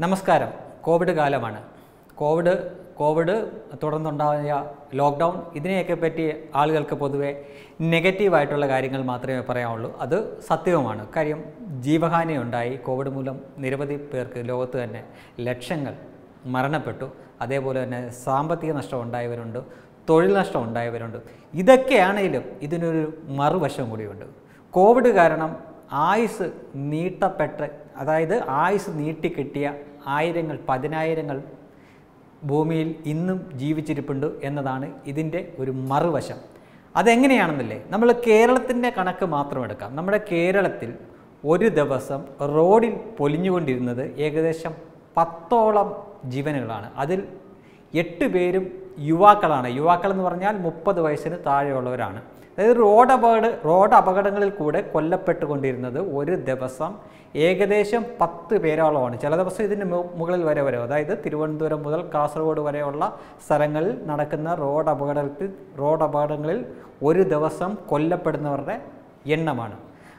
നമസ്കാരം. കോവിഡ് കാലമാണ്. Covid Covid തുടർന്നുണ്ടായ ലോക്ക്ഡൗൺ ഇതിനെയൊക്കെ പറ്റി ആളുകൾക്ക് പൊതുവെ നെഗറ്റീവായിട്ടുള്ള കാര്യങ്ങൾ മാത്രമേ പറയാനുള്ളൂ. അത് സത്യവുമാണ്. കാര്യം ജീവഹാനി ഉണ്ടായി. കോവിഡ് മൂലം നിരവധി പേർക്ക് ലോകത്ത് തന്നെ ലക്ഷങ്ങൾ മരണപ്പെട്ടു. അതേപോലെ തന്നെ സാമ്പത്തിക നഷ്ടം ഉണ്ടായവരുണ്ട്. തൊഴിൽ നഷ്ടം ഉണ്ടായവരുണ്ട്. ഇതൊക്കെയാണെങ്കിലും ഇതിനൊരു മറുവശം കൂടിയുണ്ട്. കോവിഡ് കാരണം ആയുസ് നീട്ടപ്പെട്ട് അതായത് ആയുസ് നീട്ടിക്കിട്ടിയ ആയിരങ്ങൾ പതിനായിരങ്ങൾ ഭൂമിയിൽ ഇന്നും ജീവിച്ചിരിപ്പുണ്ട് എന്നതാണ് ഇതിന്റെ ഒരു മറുവശം. അതെങ്ങനെയാണെന്നല്ലേ? നമ്മൾ കേരളത്തിന്റെ കണക്ക് മാത്രം എടുക്കാം. നമ്മുടെ കേരളത്തിൽ ഒരു ദിവസം റോഡിൽ പൊലിഞ്ഞുകൊണ്ടിരുന്നത് ഏകദേശം പത്തോളം ജീവനുകളാണ്. അതിൽ എട്ട് പേരും യുവാക്കളാണ്. യുവാക്കൾ എന്ന് പറഞ്ഞാൽ മുപ്പത് വയസ്സിന് താഴെയുള്ളവരാണ്. അതായത് റോഡ് അപകട റോഡ് അപകടങ്ങളിൽ കൂടെ കൊല്ലപ്പെട്ടുകൊണ്ടിരുന്നത് ഒരു ദിവസം ഏകദേശം പത്ത് പേരോളമാണ്. ചില ദിവസം ഇതിന് മുകളിൽ വരെ വരും. അതായത് തിരുവനന്തപുരം മുതൽ കാസർഗോഡ് വരെയുള്ള സ്ഥലങ്ങളിൽ നടക്കുന്ന റോഡ് അപകടത്തിൽ റോഡ് അപകടങ്ങളിൽ ഒരു ദിവസം കൊല്ലപ്പെടുന്നവരുടെ എണ്ണമാണ്.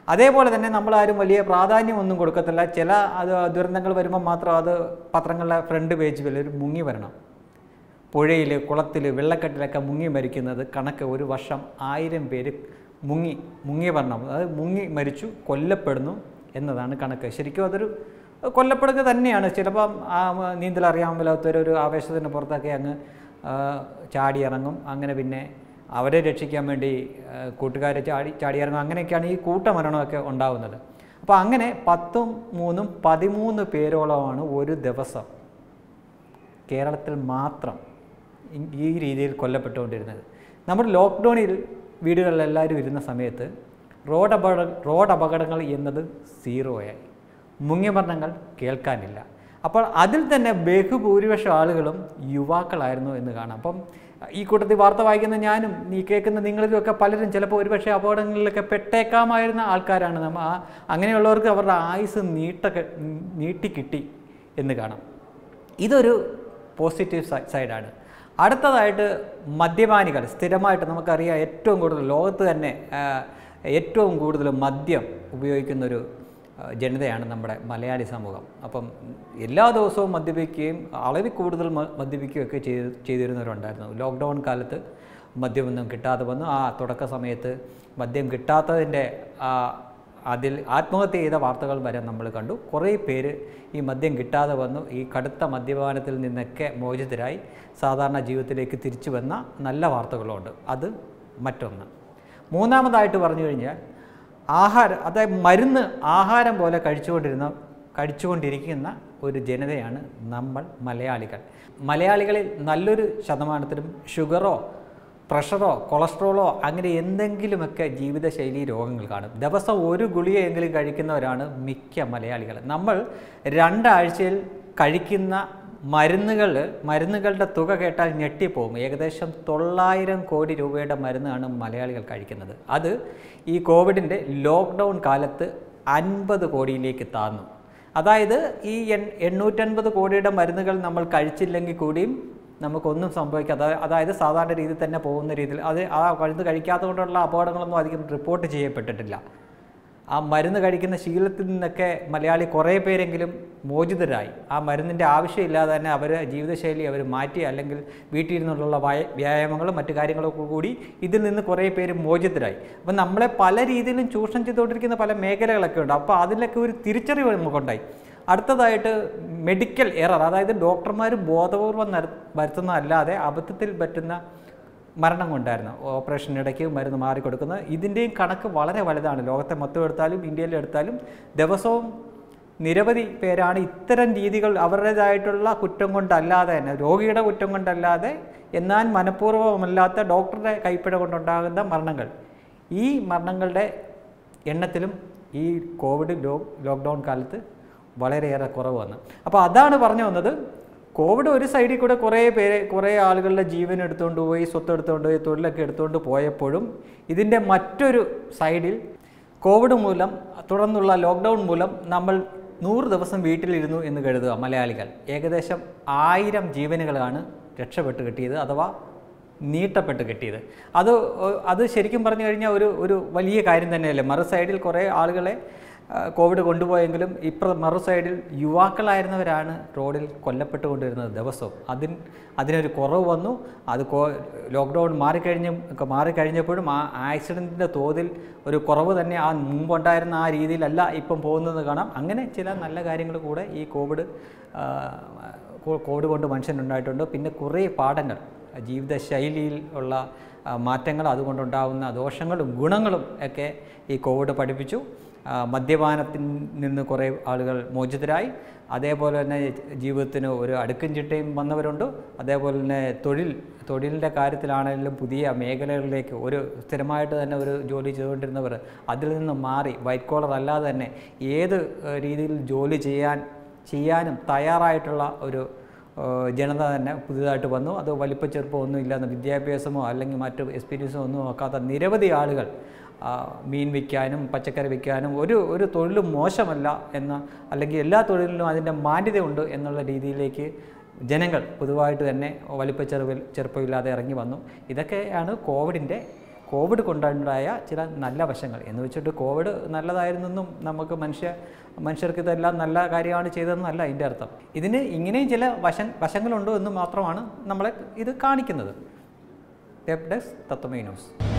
അതേപോലെ തന്നെ നമ്മളാരും വലിയ പ്രാധാന്യമൊന്നും കൊടുക്കത്തില്ല. ചില അത് ദുരന്തങ്ങൾ വരുമ്പോൾ മാത്രം അത് പത്രങ്ങളുടെ ഫ്രണ്ട് പേജ് ഒരു മുങ്ങി വരണം. പുഴയിൽ കുളത്തിൽ വെള്ളക്കെട്ടിലൊക്കെ മുങ്ങി മരിക്കുന്നത് കണക്ക് ഒരു വർഷം ആയിരം പേര് മുങ്ങി മുങ്ങി വരണം അതായത് മുങ്ങി മരിച്ചു കൊല്ലപ്പെടുന്നു എന്നതാണ് കണക്ക്. ശരിക്കും അതൊരു കൊല്ലപ്പെടുക തന്നെയാണ്. ചിലപ്പം ആ നീന്തൽ അറിയാൻ മേലാത്തവർ ഒരു ആവേശത്തിന് പുറത്തൊക്കെ അങ്ങ് ചാടി ഇറങ്ങും. അങ്ങനെ പിന്നെ അവരെ രക്ഷിക്കാൻ വേണ്ടി കൂട്ടുകാരെ ചാടി ചാടി ഇറങ്ങും. അങ്ങനെയൊക്കെയാണ് ഈ കൂട്ടമരണമൊക്കെ ഉണ്ടാകുന്നത് അപ്പോൾ അങ്ങനെ പത്തും മൂന്നും പതിമൂന്ന് പേരോളമാണ് ഒരു ദിവസം കേരളത്തിൽ മാത്രം ഈ- രീതിയിൽ കൊല്ലപ്പെട്ടുകൊണ്ടിരുന്നത്. നമ്മൾ ലോക്ക്ഡൗണിൽ വീടുകളിലെല്ലാവരും ഇരുന്ന സമയത്ത് റോഡ് അപകട റോഡ് അപകടങ്ങൾ എന്നത് സീറോ സീറോയായി മുങ്ങിമരണങ്ങൾ കേൾക്കാനില്ല. അപ്പോൾ അതിൽ തന്നെ ബഹുഭൂരിപക്ഷം ആളുകളും യുവാക്കളായിരുന്നു എന്ന് കാണാം. അപ്പം ഈ കൂട്ടത്തിൽ വാർത്ത വായിക്കുന്ന ഞാനും നീ കേൾക്കുന്ന നിങ്ങളിലുമൊക്കെ പലരും ചിലപ്പോൾ ഒരുപക്ഷെ അപകടങ്ങളിലൊക്കെ പെട്ടേക്കാമായിരുന്ന ആൾക്കാരാണ് നമ്മൾ ആ അങ്ങനെയുള്ളവർക്ക് അവരുടെ ആയുസ് നീട്ട നീട്ടിക്കിട്ടി എന്ന് കാണാം. ഇതൊരു പോസിറ്റീവ് സൈഡാണ് അടുത്തതായിട്ട് മദ്യപാനികൾ. സ്ഥിരമായിട്ട് നമുക്കറിയാം ഏറ്റവും കൂടുതൽ ലോകത്ത് തന്നെ ഏറ്റവും കൂടുതൽ മദ്യം ഉപയോഗിക്കുന്നൊരു ജനതയാണ് നമ്മുടെ മലയാളി സമൂഹം. അപ്പം എല്ലാ ദിവസവും മദ്യപിക്കുകയും അളവിൽ കൂടുതൽ മദ്യപിക്കുകയൊക്കെ ചെയ്ത് ചെയ്തിരുന്നവരുണ്ടായിരുന്നു. ലോക്ക്ഡൗൺ കാലത്ത് മദ്യമൊന്നും കിട്ടാതെ വന്നു. ആ തുടക്ക സമയത്ത് മദ്യം കിട്ടാത്തതിന്റെ ആ അതിൽ ആത്മഹത്യ ചെയ്ത വാർത്തകൾ വരെ നമ്മൾ കണ്ടു. കുറേ പേര് ഈ മദ്യം കിട്ടാതെ വന്നു. ഈ കടുത്ത മദ്യപാനത്തിൽ നിന്നൊക്കെ മോചിതരായി സാധാരണ ജീവിതത്തിലേക്ക് തിരിച്ചു വന്ന നല്ല വാർത്തകളുണ്ട്. അത് മറ്റൊന്ന്. മൂന്നാമതായിട്ട് പറഞ്ഞു കഴിഞ്ഞാൽ ആഹാരം അതായത് മരുന്ന് ആഹാരം പോലെ കഴിച്ചുകൊണ്ടിരുന്ന കഴിച്ചുകൊണ്ടിരിക്കുന്ന ഒരു ജനതയാണ് നമ്മൾ മലയാളികൾ. മലയാളികളിൽ നല്ലൊരു ശതമാനത്തിലും ഷുഗറോ പ്രഷറോ കൊളസ്ട്രോളോ അങ്ങനെ എന്തെങ്കിലുമൊക്കെ ജീവിതശൈലി രോഗങ്ങൾ കാണും. ദിവസം ഒരു ഗുളികയെങ്കിലും കഴിക്കുന്നവരാണ് മിക്ക മലയാളികൾ. നമ്മൾ രണ്ടാഴ്ചയിൽ കഴിക്കുന്ന മരുന്നുകൾ മരുന്നുകളുടെ തുക കേട്ടാൽ ഞെട്ടിപ്പോകും. ഏകദേശം തൊള്ളായിരം കോടി രൂപയുടെ മരുന്നാണ് മലയാളികൾ കഴിക്കുന്നത്. അത് ഈ കോവിഡിന്റെ ലോക്ക്ഡൗൺ കാലത്ത് അൻപത് കോടിയിലേക്ക് താന്നു. അതായത് ഈ എൺ എണ്ണൂറ്റൻപത് കോടിയുടെ മരുന്നുകൾ നമ്മൾ കഴിച്ചില്ലെങ്കിൽ കൂടിയും നമുക്കൊന്നും സംഭവിക്കാതെ അതാ- അതായത് സാധാരണ രീതിയിൽ തന്നെ പോകുന്ന രീതിയിൽ അത് ആ മരുന്ന് കഴിക്കാത്തതുകൊണ്ടുള്ള അപകടങ്ങളൊന്നും അധികം റിപ്പോർട്ട് ചെയ്യപ്പെട്ടിട്ടില്ല. ആ മരുന്ന് കഴിക്കുന്ന ശീലത്തിൽ നിന്നൊക്കെ മലയാളി കുറേ പേരെങ്കിലും മോചിതരായി. ആ മരുന്നിന്റെ ആവശ്യമില്ലാതെ തന്നെ അവർ ജീവിതശൈലി അവർ മാറ്റി അല്ലെങ്കിൽ വീട്ടിൽ നിന്നുള്ള വയ വ്യായാമങ്ങളും മറ്റു കാര്യങ്ങളൊക്കെ കൂടി ഇതിൽ നിന്ന് കുറേ പേര് മോചിതരായി. അപ്പം നമ്മളെ പല രീതിയിലും ചൂഷണം ചെയ്തുകൊണ്ടിരിക്കുന്ന പല മേഖലകളൊക്കെ ഉണ്ട്. അപ്പോൾ അതിലൊക്കെ ഒരു തിരിച്ചറിവ് നമുക്കുണ്ടായി. അടുത്തതായിട്ട് മെഡിക്കൽ എറർ അതായത് ഡോക്ടർമാർ ബോധപൂർവം വരുത്തുന്ന അല്ലാതെ അബദ്ധത്തിൽ പറ്റുന്ന മരണം കൊണ്ടായിരുന്നു. ഓപ്പറേഷനിടയ്ക്ക് മരുന്ന് മാറിക്കൊടുക്കുന്നത്. ഇതിന്റെയും കണക്ക് വളരെ വലുതാണ്. ലോകത്തെ മൊത്തം എടുത്താലും ഇന്ത്യയിൽ എടുത്താലും ദിവസവും നിരവധി പേരാണ് ഇത്തരം രീതികൾ അവരുടേതായിട്ടുള്ള കുറ്റം കൊണ്ടല്ലാതെ തന്നെ രോഗിയുടെ കുറ്റം കൊണ്ടല്ലാതെ എന്നാൽ മനഃപൂർവമല്ലാത്ത ഡോക്ടറുടെ കൈപ്പിഴ കൊണ്ടുണ്ടാകുന്ന മരണങ്ങൾ. ഈ മരണങ്ങളുടെ എണ്ണത്തിലും ഈ കോവിഡ് ലോക്ക്ഡൗൺ കാലത്ത് വളരെയേറെ കുറവ് വന്നു അപ്പോൾ അതാണ് പറഞ്ഞു വന്നത്. കോവിഡ് ഒരു സൈഡിൽ കൂടെ കുറേ പേരെ കുറേ ആളുകളുടെ ജീവൻ എടുത്തുകൊണ്ട് പോയി സ്വത്ത് എടുത്തുകൊണ്ട് പോയി തൊഴിലൊക്കെ എടുത്തുകൊണ്ട് പോയപ്പോഴും ഇതിന്റെ മറ്റൊരു സൈഡിൽ കോവിഡ് മൂലം തുടർന്നുള്ള ലോക്ക്ഡൗൺ മൂലം നമ്മൾ നൂറ് ദിവസം വീട്ടിലിരുന്നു എന്ന് കരുതുക മലയാളികൾ. ഏകദേശം ആയിരം ജീവനുകളാണ് രക്ഷപ്പെട്ട് കിട്ടിയത് അഥവാ നീട്ടപ്പെട്ട് കിട്ടിയത്. അത് അത് ശരിക്കും പറഞ്ഞു കഴിഞ്ഞാൽ ഒരു ഒരു വലിയ കാര്യം തന്നെയല്ലേ? മറു സൈഡിൽ കുറേ ആളുകളെ കോവിഡ് കൊണ്ടുപോയെങ്കിലും ഇപ്പുറ മറു സൈഡിൽ യുവാക്കളായിരുന്നവരാണ് റോഡിൽ കൊല്ലപ്പെട്ടുകൊണ്ടിരുന്നത് ദിവസവും. അതിന് അതിനൊരു കുറവ് വന്നു. അത് കോ ലോക്ക്ഡൗൺ മാറിക്കഴിഞ്ഞ മാറിക്കഴിഞ്ഞപ്പോഴും ആ ആക്സിഡന്റിന്റെ തോതിൽ ഒരു കുറവ് തന്നെ ആ മുമ്പുണ്ടായിരുന്ന ആ രീതിയിലല്ല ഇപ്പം പോകുന്നത് കാണാം. അങ്ങനെ ചില നല്ല കാര്യങ്ങൾ കൂടെ ഈ കോവിഡ് കോവിഡ് കൊണ്ട് മനുഷ്യനുണ്ടായിട്ടുണ്ട്. പിന്നെ കുറേ പാഠങ്ങൾ ജീവിതശൈലിയിൽ ഉള്ള മാറ്റങ്ങൾ അതുകൊണ്ടുണ്ടാകുന്ന ദോഷങ്ങളും ഗുണങ്ങളും ഒക്കെ ഈ കോവിഡ് പഠിപ്പിച്ചു. മദ്യപാനത്തിൽ നിന്ന് കുറേ ആളുകൾ മോചിതരായി. അതേപോലെ തന്നെ ജീവിതത്തിന് ഒരു അടുക്കും ചിട്ടയും വന്നവരുണ്ട്. അതേപോലെ തന്നെ തൊഴിൽ തൊഴിലിന്റെ കാര്യത്തിലാണെങ്കിലും പുതിയ മേഖലകളിലേക്ക് ഒരു സ്ഥിരമായിട്ട് തന്നെ ഒരു ജോലി ചെയ്തുകൊണ്ടിരുന്നവർ അതിൽ നിന്ന് മാറി വൈറ്റ് കോളർ അല്ലാതെ തന്നെ ഏത് രീതിയിൽ ജോലി ചെയ്യാൻ ചെയ്യാനും തയ്യാറായിട്ടുള്ള ഒരു ജനത തന്നെ പുതിയതായിട്ട് വന്നു. അത് വലിപ്പ ചെറുപ്പമൊന്നും ഇല്ലാതെ വിദ്യാഭ്യാസമോ അല്ലെങ്കിൽ മറ്റു എക്സ്പീരിയൻസോ ഒന്നും നോക്കാത്ത നിരവധി ആളുകൾ മീൻ വിൽക്കാനും പച്ചക്കറി വിൽക്കാനും ഒരു ഒരു തൊഴിലും മോശമല്ല എന്ന അല്ലെങ്കിൽ എല്ലാ തൊഴിലിലും അതിന്റെ മാന്യതയുണ്ട് എന്നുള്ള രീതിയിലേക്ക് ജനങ്ങൾ പൊതുവായിട്ട് തന്നെ വലിപ്പ ചെറുവിൽ ചെറുപ്പമില്ലാതെ ഇറങ്ങി വന്നു. ഇതൊക്കെയാണ് കോവിഡിന്റെ കോവിഡ് കൊണ്ടുണ്ടായ ചില നല്ല വശങ്ങൾ. എന്ന് വെച്ചിട്ട് കോവിഡ് നല്ലതായിരുന്നെന്നും നമുക്ക് മനുഷ്യ മനുഷ്യർക്ക് ഇതെല്ലാം നല്ല കാര്യമാണ് ചെയ്തതെന്നല്ല ഇതിന്റെ അർത്ഥം. ഇതിന് ഇങ്ങനെയും ചില വശ വശങ്ങളുണ്ടോ എന്ന് മാത്രമാണ് നമ്മളെ ഇത് കാണിക്കുന്നത്. Web desk തത്വമേ news